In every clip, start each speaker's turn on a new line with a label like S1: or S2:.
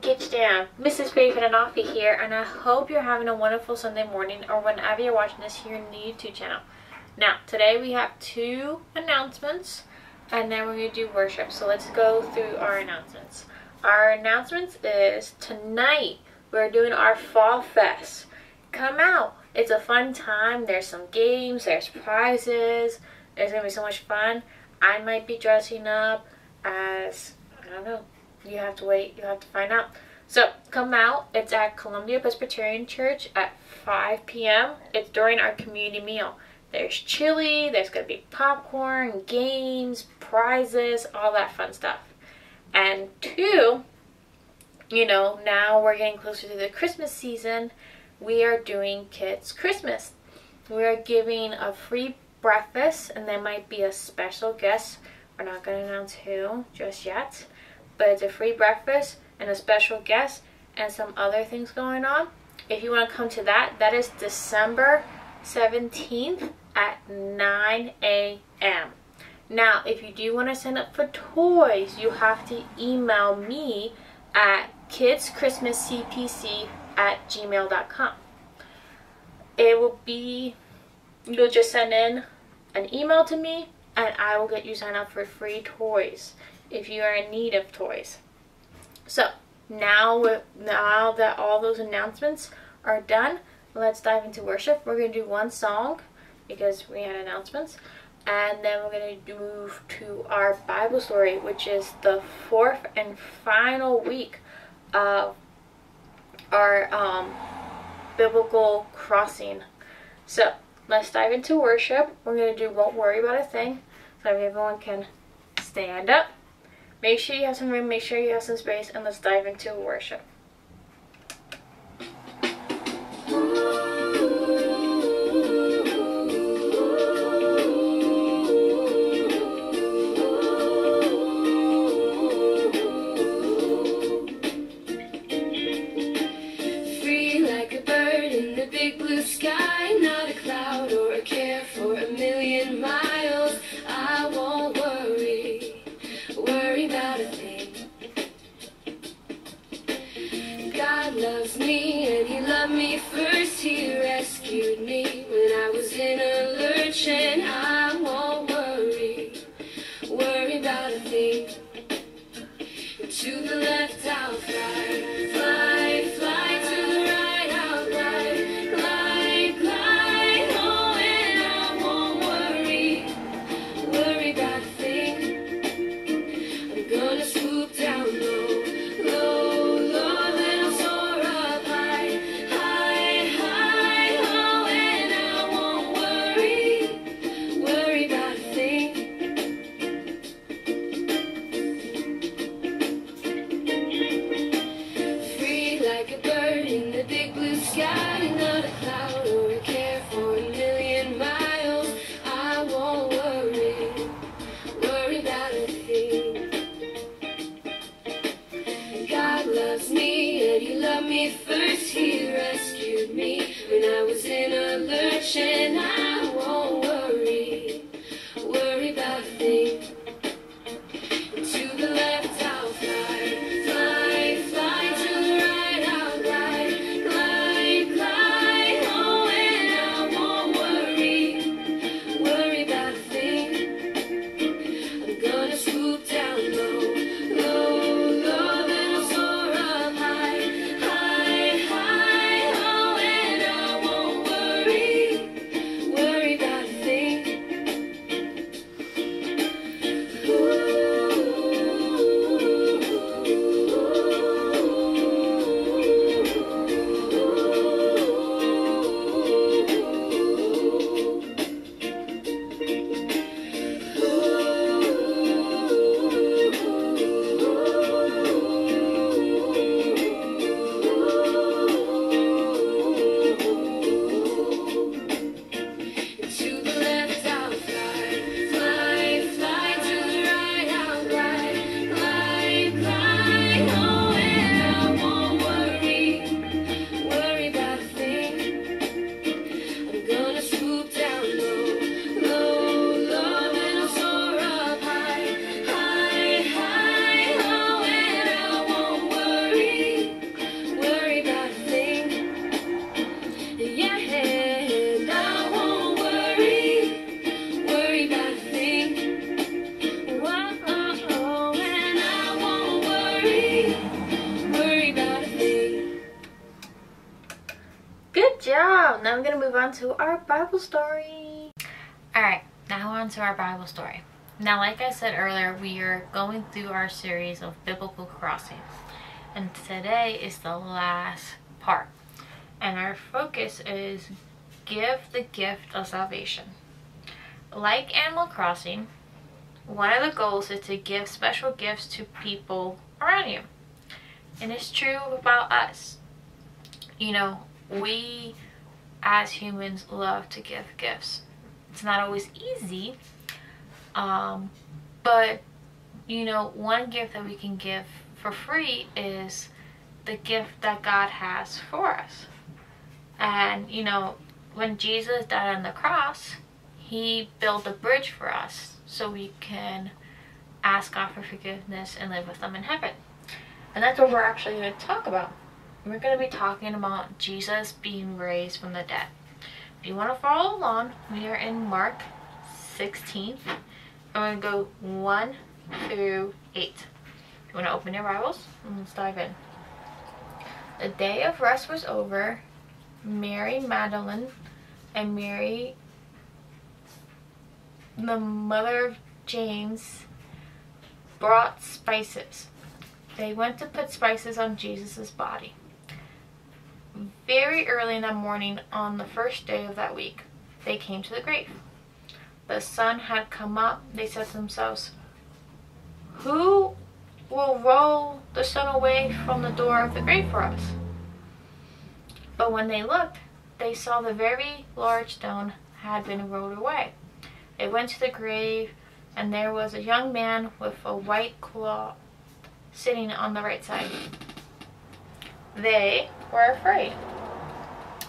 S1: Get Down. Mrs. Favorite and Offie here, and I hope you're having a wonderful Sunday morning or whenever you're watching this here in the YouTube channel. Now, today we have two announcements, and then we're going to do worship. So let's go through our announcements. Our announcements is tonight we're doing our Fall Fest. Come out. It's a fun time. There's some games, there's prizes. There's going to be so much fun. I might be dressing up as, I don't know, you have to wait. You have to find out. So come out. It's at Columbia Presbyterian Church at 5 p.m. It's during our community meal. There's chili, there's going to be popcorn, games, prizes, all that fun stuff. And two, you know, now we're getting closer to the Christmas season. We are doing Kids Christmas. We are giving a free breakfast, and there might be a special guest. We're not going to announce who just yet but it's a free breakfast and a special guest and some other things going on. If you want to come to that, that is December 17th at 9 a.m. Now, if you do want to sign up for toys, you have to email me at kidschristmascpc at gmail.com. It will be, you'll just send in an email to me and I will get you signed up for free toys if you are in need of toys. So now, now that all those announcements are done, let's dive into worship. We're going to do one song because we had announcements. And then we're going to move to our Bible story, which is the fourth and final week of our um, biblical crossing. So let's dive into worship. We're going to do Won't Worry About a Thing. So everyone can stand up. Make sure you have some room, make sure you have some space, and let's dive into worship.
S2: Free like a bird in the big blue sky, not a cloud
S1: on to our Bible story. Alright, now on to our Bible story. Now, like I said earlier, we are going through our series of biblical crossings. And today is the last part. And our focus is give the gift of salvation. Like Animal Crossing, one of the goals is to give special gifts to people around you. And it's true about us. You know, we as humans love to give gifts. It's not always easy, um, but you know, one gift that we can give for free is the gift that God has for us. And you know, when Jesus died on the cross, he built a bridge for us so we can ask God for forgiveness and live with them in heaven. And that's what we're actually going to talk about. We're going to be talking about Jesus being raised from the dead. If you want to follow along, we are in Mark 16. I'm going to go 1 through 8. If you want to open your Bibles, let's dive in. The day of rest was over. Mary Magdalene and Mary, the mother of James, brought spices. They went to put spices on Jesus' body. Very early in the morning on the first day of that week, they came to the grave. The sun had come up. They said to themselves, Who will roll the sun away from the door of the grave for us? But when they looked, they saw the very large stone had been rolled away. They went to the grave, and there was a young man with a white cloth sitting on the right side. They were afraid.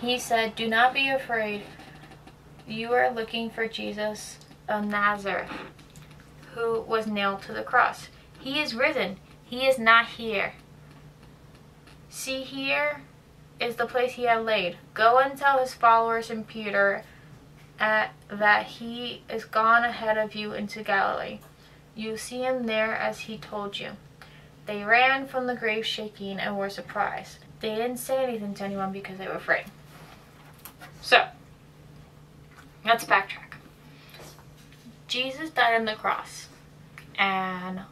S1: He said, Do not be afraid. You are looking for Jesus of Nazareth, who was nailed to the cross. He is risen. He is not here. See here is the place he had laid. Go and tell his followers and Peter uh, that he is gone ahead of you into Galilee. You see him there as he told you. They ran from the grave shaking and were surprised. They didn't say anything to anyone because they were afraid. So, let's backtrack. Jesus died on the cross, and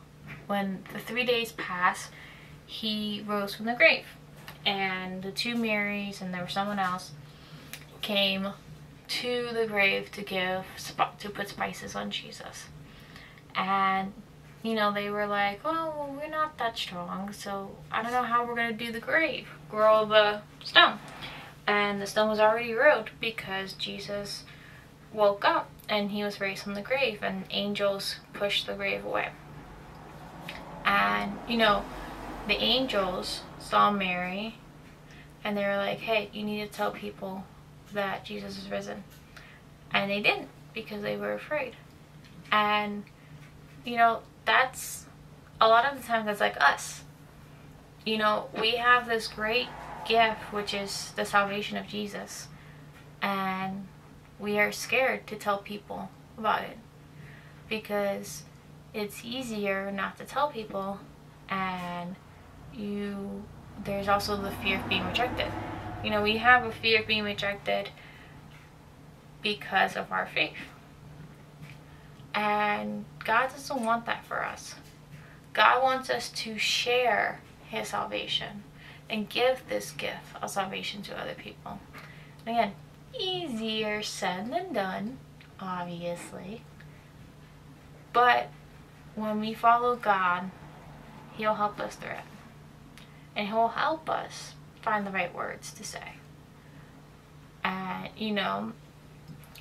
S1: when the three days passed, he rose from the grave and the two Marys and there was someone else came to the grave to give to put spices on Jesus. And you know, they were like, "Oh, well, we're not that strong, so I don't know how we're going to do the grave. grow the stone." And the stone was already rolled because Jesus woke up and he was raised from the grave and angels pushed the grave away. And, you know, the angels saw Mary and they were like, hey, you need to tell people that Jesus is risen. And they didn't because they were afraid. And, you know, that's a lot of the times that's like us. You know, we have this great gift, which is the salvation of Jesus. And we are scared to tell people about it because it's easier not to tell people and you there's also the fear of being rejected you know we have a fear of being rejected because of our faith and God doesn't want that for us God wants us to share his salvation and give this gift of salvation to other people and again easier said than done obviously but when we follow God, He'll help us through it. And He'll help us find the right words to say. And, you know,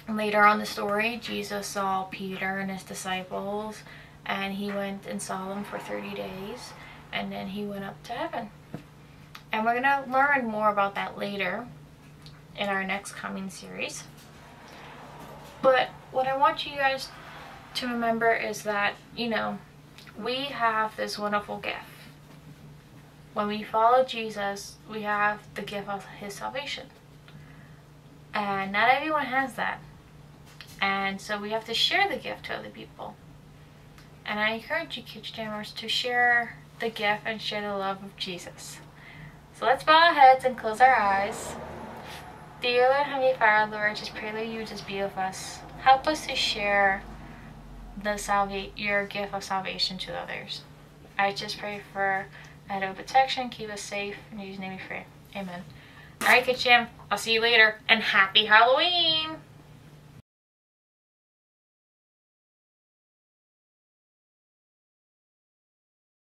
S1: later on the story, Jesus saw Peter and his disciples, and he went and saw them for 30 days, and then he went up to heaven. And we're going to learn more about that later in our next coming series. But what I want you guys to remember is that, you know, we have this wonderful gift. When we follow Jesus, we have the gift of his salvation. And not everyone has that. And so we have to share the gift to other people. And I encourage you, Kids Jammers, to share the gift and share the love of Jesus. So let's bow our heads and close our eyes. Dear Lord Heavenly Father, Lord, just pray that you just be with us. Help us to share the your gift of salvation to others. I just pray for a protection, keep us safe, and use name we pray. Amen. Alright, good jam. I'll see you later, and happy Halloween!